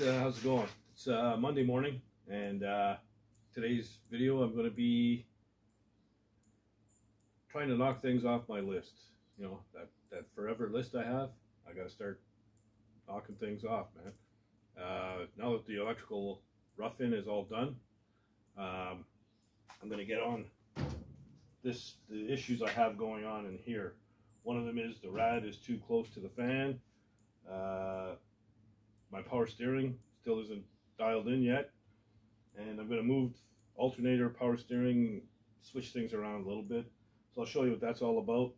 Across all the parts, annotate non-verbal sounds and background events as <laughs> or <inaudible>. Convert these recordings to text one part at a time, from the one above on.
uh, how's it going? It's uh, Monday morning, and uh, today's video I'm going to be trying to knock things off my list. You know, that, that forever list I have, I got to start knocking things off, man. Uh, now that the electrical rough-in is all done, um, I'm going to get on this the issues I have going on in here. One of them is the rad is too close to the fan. My power steering still isn't dialed in yet. And I'm going to move alternator, power steering, switch things around a little bit. So I'll show you what that's all about.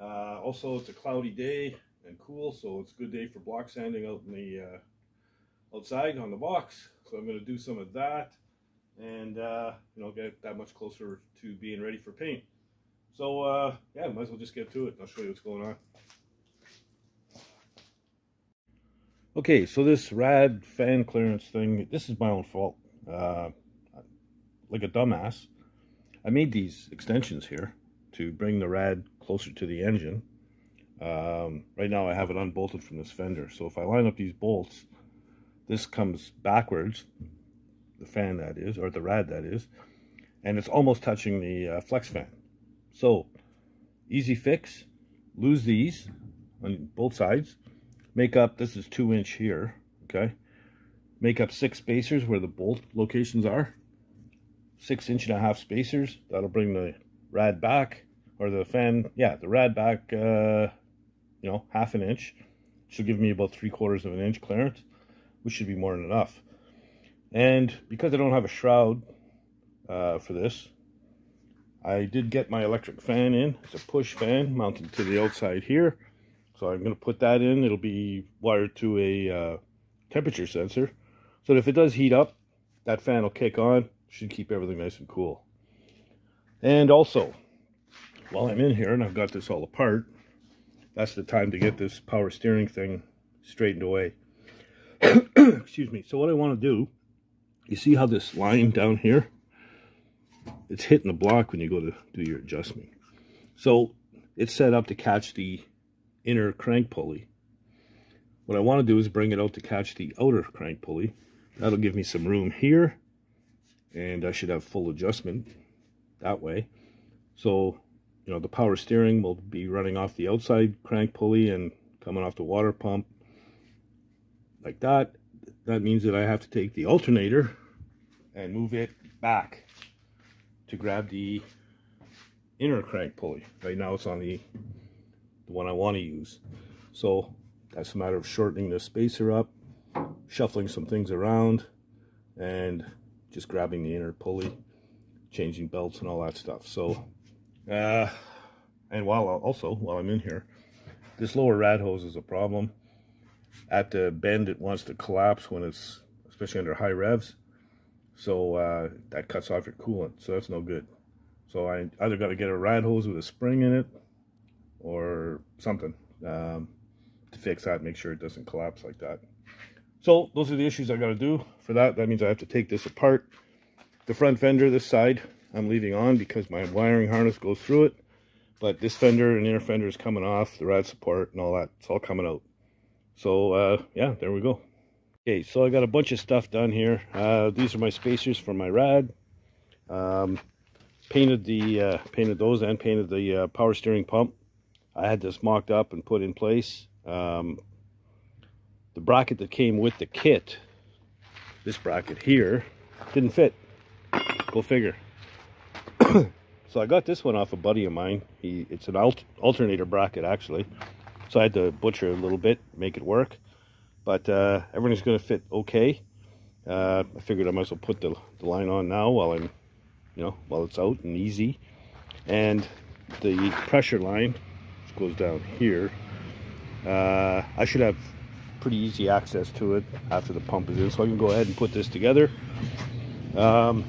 Uh, also, it's a cloudy day and cool, so it's a good day for block sanding out in the uh, outside on the box. So I'm going to do some of that and uh, you know get that much closer to being ready for paint. So uh, yeah, might as well just get to it. I'll show you what's going on. Okay, so this rad fan clearance thing, this is my own fault. Uh, like a dumbass, I made these extensions here to bring the rad closer to the engine. Um, right now I have it unbolted from this fender, so if I line up these bolts, this comes backwards, the fan that is, or the rad that is, and it's almost touching the uh, flex fan. So, easy fix, lose these on both sides, make up, this is two inch here, okay? Make up six spacers where the bolt locations are. Six inch and a half spacers. That'll bring the rad back, or the fan, yeah, the rad back, uh, you know, half an inch. Should give me about three quarters of an inch clearance, which should be more than enough. And because I don't have a shroud uh, for this, I did get my electric fan in. It's a push fan mounted to the outside here. So I'm going to put that in. It'll be wired to a uh, temperature sensor. So if it does heat up, that fan will kick on. Should keep everything nice and cool. And also, while I'm in here and I've got this all apart, that's the time to get this power steering thing straightened away. <coughs> Excuse me. So what I want to do, you see how this line down here, it's hitting the block when you go to do your adjustment. So it's set up to catch the inner crank pulley. What I want to do is bring it out to catch the outer crank pulley. That'll give me some room here, and I should have full adjustment that way. So, you know, the power steering will be running off the outside crank pulley and coming off the water pump like that. That means that I have to take the alternator and move it back to grab the inner crank pulley. Right now it's on the the one I want to use. So that's a matter of shortening the spacer up, shuffling some things around, and just grabbing the inner pulley, changing belts and all that stuff. So, uh, and while also, while I'm in here, this lower rad hose is a problem. At the bend, it wants to collapse when it's, especially under high revs. So uh, that cuts off your coolant, so that's no good. So I either got to get a rad hose with a spring in it, or something um, to fix that, make sure it doesn't collapse like that. So those are the issues I got to do. For that, that means I have to take this apart. The front fender, this side, I'm leaving on because my wiring harness goes through it. But this fender and inner fender is coming off, the rad support and all that. It's all coming out. So, uh, yeah, there we go. Okay, so I got a bunch of stuff done here. Uh, these are my spacers for my rad. Um, painted the uh, painted those and painted the uh, power steering pump. I had this mocked up and put in place. Um, the bracket that came with the kit, this bracket here, didn't fit. Go figure. <coughs> so I got this one off a buddy of mine. He, it's an alt alternator bracket actually. So I had to butcher a little bit, make it work. But uh, everything's going to fit okay. Uh, I figured I might as well put the, the line on now while I'm, you know, while it's out and easy. And the pressure line goes down here. Uh, I should have pretty easy access to it after the pump is in, so I can go ahead and put this together. Um,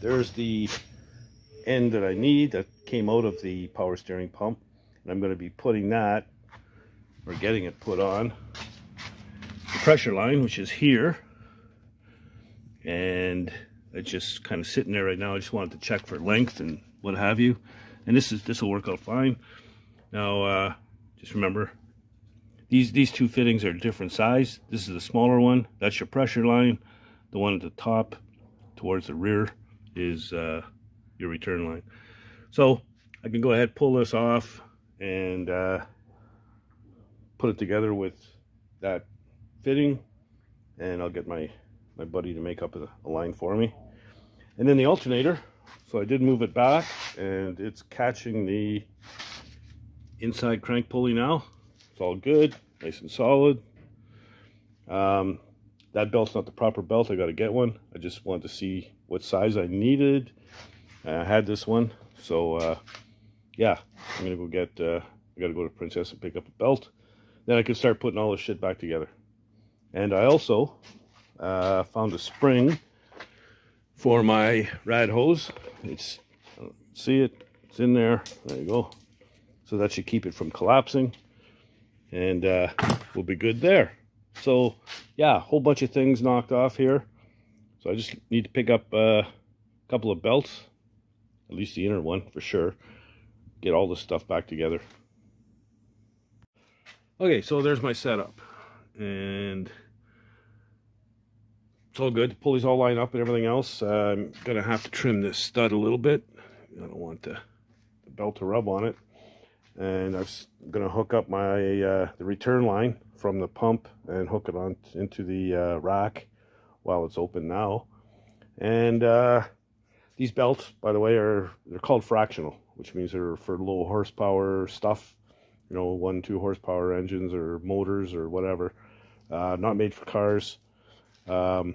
there's the end that I need that came out of the power steering pump, and I'm going to be putting that, or getting it put on, the pressure line, which is here, and it's just kind of sitting there right now. I just wanted to check for length and what have you and this is this will work out fine now uh, just remember these these two fittings are different size. This is the smaller one. That's your pressure line. The one at the top towards the rear is uh, your return line. So I can go ahead pull this off and uh, put it together with that fitting and I'll get my my buddy to make up a, a line for me. And then the alternator, so I did move it back and it's catching the inside crank pulley now. It's all good, nice and solid. Um, that belt's not the proper belt. I got to get one. I just wanted to see what size I needed. I had this one. So, uh, yeah, I'm going to go get, uh, I got to go to Princess and pick up a belt. Then I can start putting all this shit back together. And I also uh, found a spring for my rad hose. It's, see it, it's in there. There you go. So that should keep it from collapsing. And uh, we'll be good there. So, yeah, a whole bunch of things knocked off here. So I just need to pick up uh, a couple of belts. At least the inner one, for sure. Get all this stuff back together. Okay, so there's my setup. And it's all good. Pulleys all line up and everything else. Uh, I'm going to have to trim this stud a little bit. I don't want the, the belt to rub on it. And I'm going to hook up my uh, the return line from the pump and hook it on into the uh, rack while it's open now. And uh, these belts, by the way, are they're called fractional, which means they're for low horsepower stuff. You know, one, two horsepower engines or motors or whatever. Uh, not made for cars. Um,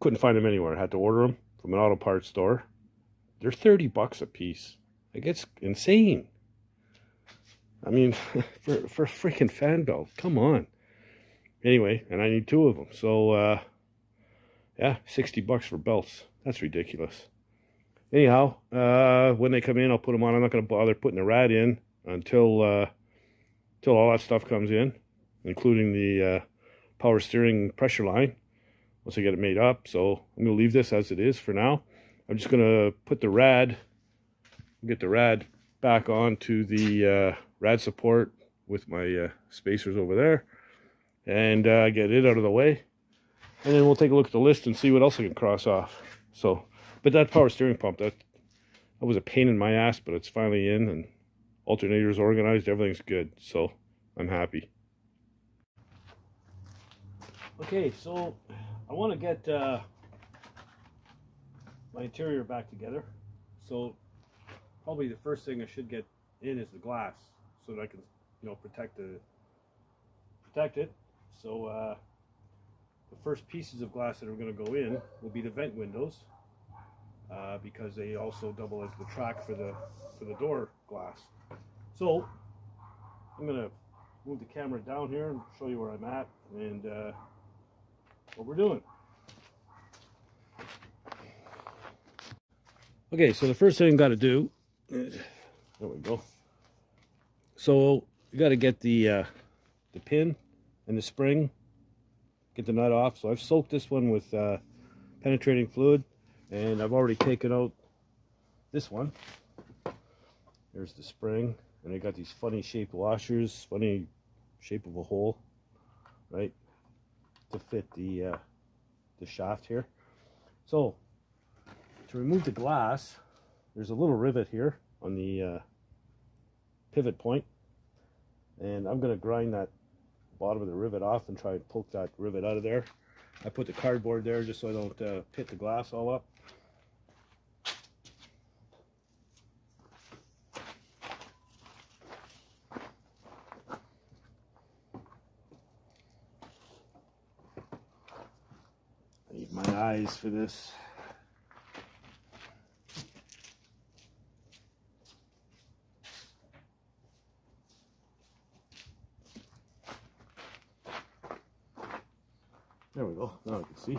couldn't find them anywhere. I had to order them from an auto parts store. They're 30 bucks a piece. Like, it's insane. I mean, <laughs> for, for a freaking fan belt, come on. Anyway, and I need two of them. So, uh, yeah, 60 bucks for belts. That's ridiculous. Anyhow, uh, when they come in, I'll put them on. I'm not going to bother putting the rad in until, uh, until all that stuff comes in, including the uh, power steering pressure line once I get it made up. So I'm going to leave this as it is for now. I'm just going to put the rad, get the rad back onto the uh, rad support with my uh, spacers over there and uh, get it out of the way. And then we'll take a look at the list and see what else I can cross off. So, but that power steering pump, that, that was a pain in my ass, but it's finally in and alternator's organized, everything's good. So I'm happy. Okay, so I want to get uh, my interior back together. So probably the first thing I should get in is the glass so that I can, you know, protect the protect it. So uh, the first pieces of glass that are going to go in will be the vent windows uh, because they also double as the track for the for the door glass. So I'm going to move the camera down here and show you where I'm at and uh, what we're doing. Okay, so the first thing you got to do, there we go. So you got to get the uh, the pin and the spring, get the nut off. So I've soaked this one with uh, penetrating fluid, and I've already taken out this one. There's the spring, and I got these funny shaped washers, funny shape of a hole, right? To fit the uh, the shaft here. So to remove the glass, there's a little rivet here on the uh, pivot point, and I'm going to grind that bottom of the rivet off and try and poke that rivet out of there. I put the cardboard there just so I don't uh, pit the glass all up. Eyes for this. There we go. Now I can see.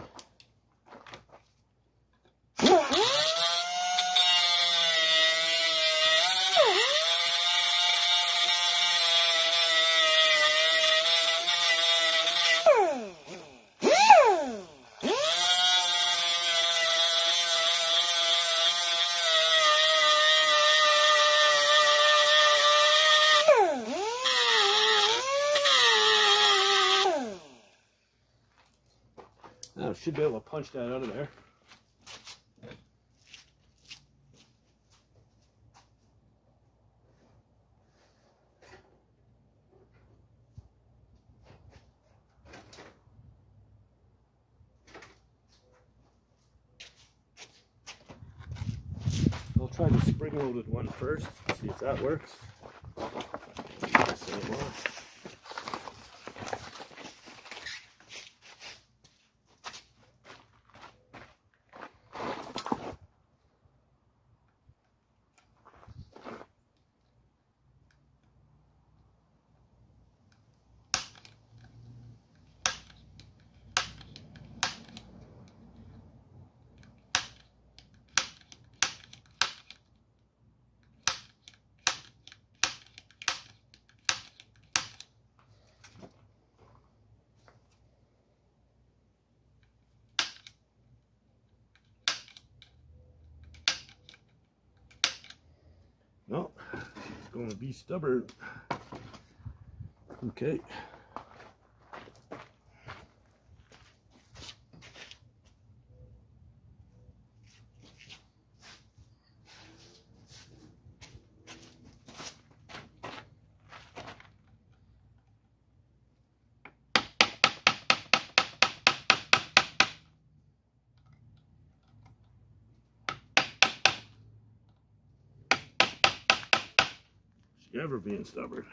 Punch that out of there. I'll try the spring-loaded one first, see if that works. No, it's going to be stubborn. Okay. Ever being stubborn.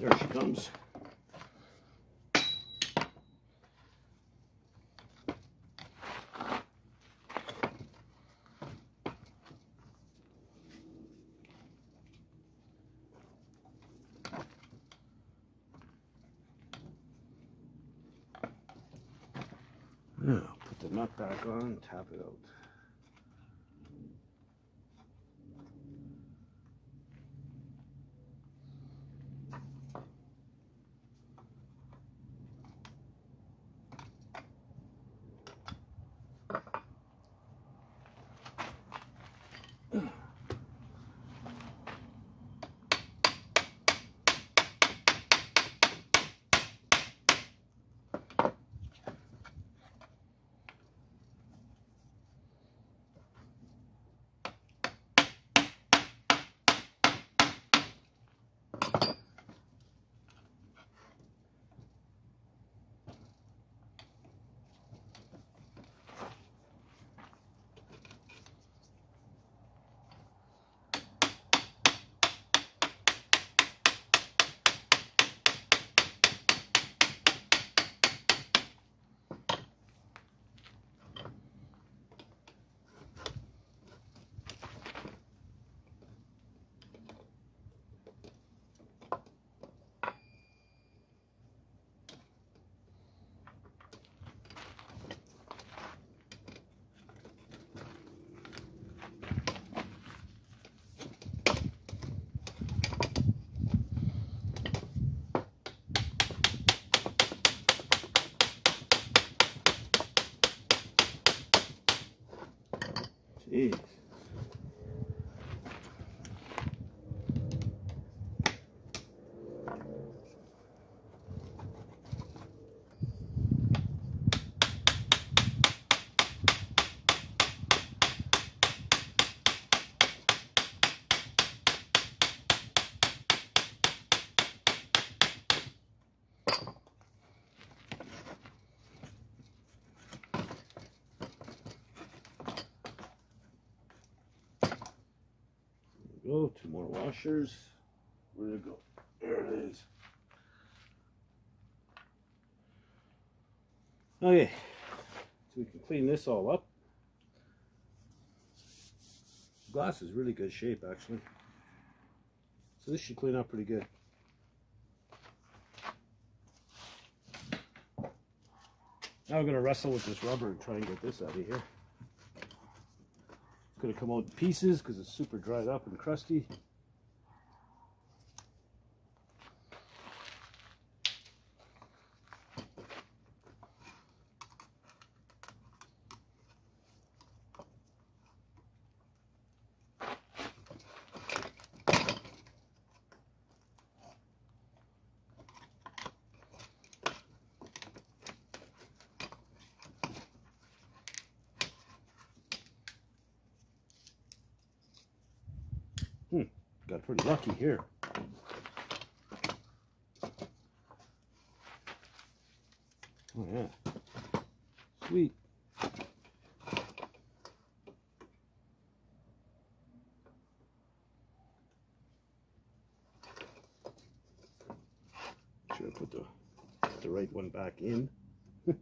There she comes. Now, nut back on, tap it out. Jeez. go. Two more washers. Where'd it go? There it is. Okay, so we can clean this all up. The Glass is really good shape actually. So this should clean up pretty good. Now we're going to wrestle with this rubber and try and get this out of here. It's gonna come out in pieces because it's super dried up and crusty. Hmm, got pretty lucky here. Oh yeah, sweet. Should I put the, the right one back in. <laughs> so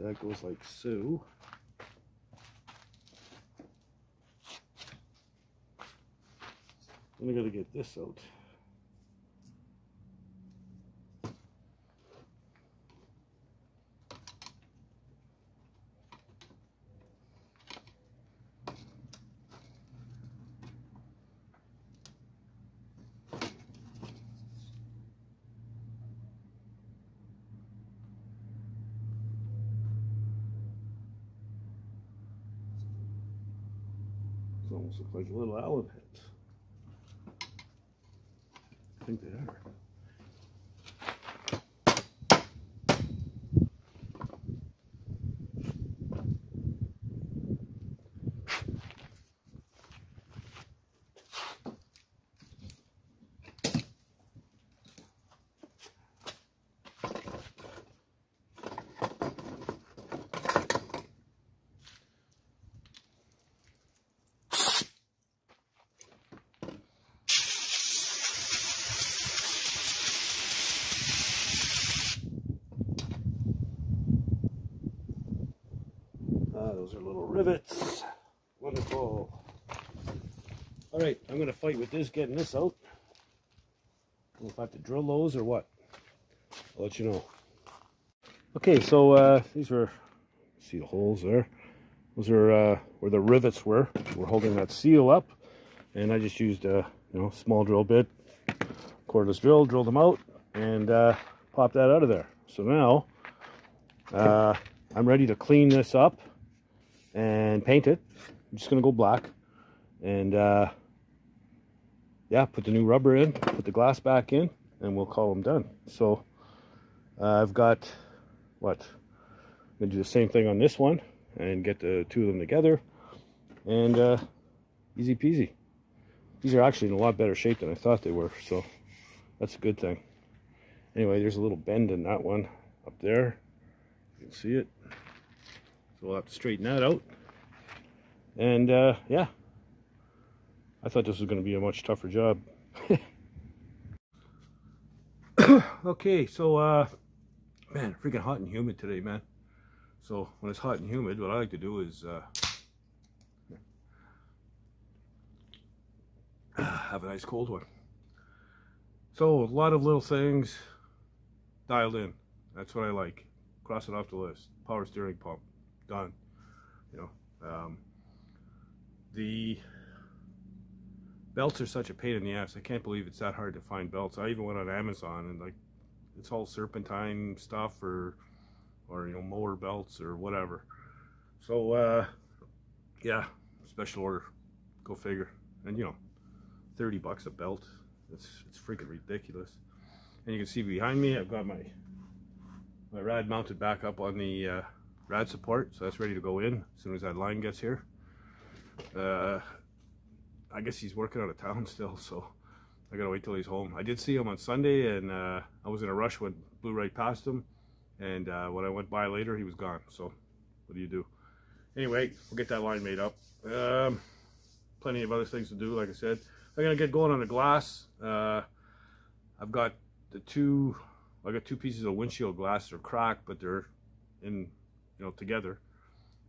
that goes like so. Then I gotta get this out. Almost look like little Allen heads. I think they are. Ah, those are little rivets. Wonderful. All right, I'm gonna fight with this, getting this out. I have to drill those or what. I'll let you know. Okay, so uh, these were, see the holes there. Those are uh, where the rivets were. We're holding that seal up. And I just used a you know small drill bit, cordless drill, drilled them out, and uh, popped that out of there. So now uh, I'm ready to clean this up and paint it. I'm just gonna go black and uh, yeah, put the new rubber in, put the glass back in, and we'll call them done. So uh, I've got what? I'm gonna do the same thing on this one and get the two of them together, and uh, easy peasy. These are actually in a lot better shape than I thought they were, so that's a good thing. Anyway, there's a little bend in that one up there. You can see it. We'll have to straighten that out. And uh, yeah, I thought this was going to be a much tougher job. <laughs> okay, so uh, man, freaking hot and humid today, man. So when it's hot and humid, what I like to do is uh, <sighs> have a nice cold one. So a lot of little things dialed in. That's what I like. Cross it off the list. Power steering pump, done. You know, um, the belts are such a pain in the ass. I can't believe it's that hard to find belts. I even went on Amazon and like it's all serpentine stuff or or you know mower belts or whatever. So uh, yeah, special order. Go figure. And you know, 30 bucks a belt. It's it's freaking ridiculous. And you can see behind me, I've got my my rad mounted back up on the uh, rad support, so that's ready to go in as soon as that line gets here. Uh, I guess he's working out of town <laughs> still, so I gotta wait till he's home. I did see him on Sunday, and uh, I was in a rush when blew right past him, and uh, when I went by later, he was gone. So what do you do? Anyway, we'll get that line made up. Um, plenty of other things to do, like I said. I'm gonna get going on the glass. Uh, I've got the two I got two pieces of windshield glass that are cracked, but they're in, you know, together.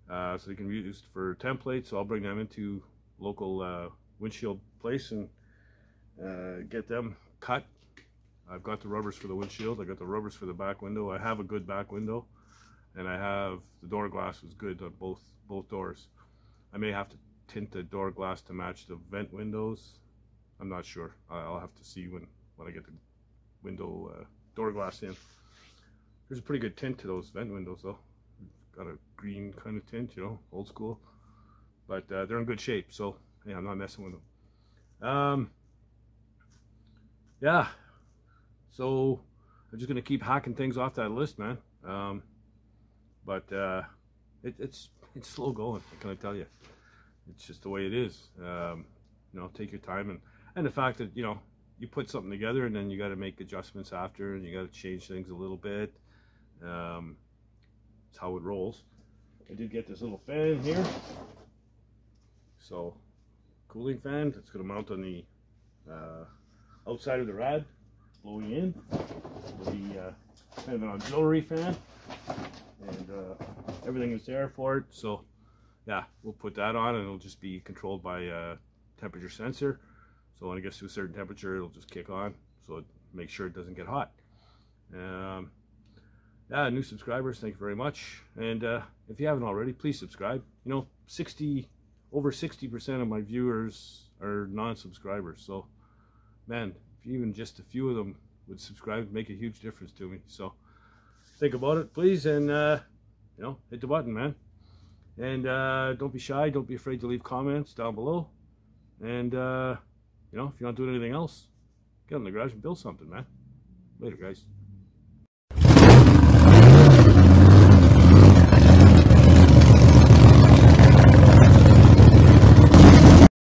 Uh, so they can be used for templates. So I'll bring them into local uh, windshield place and uh, get them cut. I've got the rubbers for the windshield. I got the rubbers for the back window. I have a good back window, and I have the door glass was good on both both doors. I may have to tint the door glass to match the vent windows. I'm not sure. I'll have to see when, when I get the window uh, door glass in. There's a pretty good tint to those vent windows though. Got a green kind of tint, you know, old school. But uh, they're in good shape, so yeah, I'm not messing with them. Um, yeah, so I'm just gonna keep hacking things off that list, man. Um, but uh, it, it's it's slow going. can I tell you? It's just the way it is. Um, you know, take your time and and the fact that you know you put something together and then you got to make adjustments after and you got to change things a little bit. Um, how it rolls. I did get this little fan here. So, cooling fan. It's going to mount on the uh, outside of the rad, blowing in. The uh, kind of an auxiliary fan, and uh, everything is there for it. So, yeah, we'll put that on, and it'll just be controlled by a temperature sensor. So when it gets to a certain temperature, it'll just kick on. So it makes sure it doesn't get hot. Um, yeah, new subscribers, thank you very much. And uh, if you haven't already, please subscribe. You know, 60, over 60% of my viewers are non-subscribers. So, man, if even just a few of them would subscribe, make a huge difference to me. So, think about it, please, and uh, you know, hit the button, man. And uh, don't be shy. Don't be afraid to leave comments down below. And uh, you know, if you're not doing anything else, get in the garage and build something, man. Later, guys.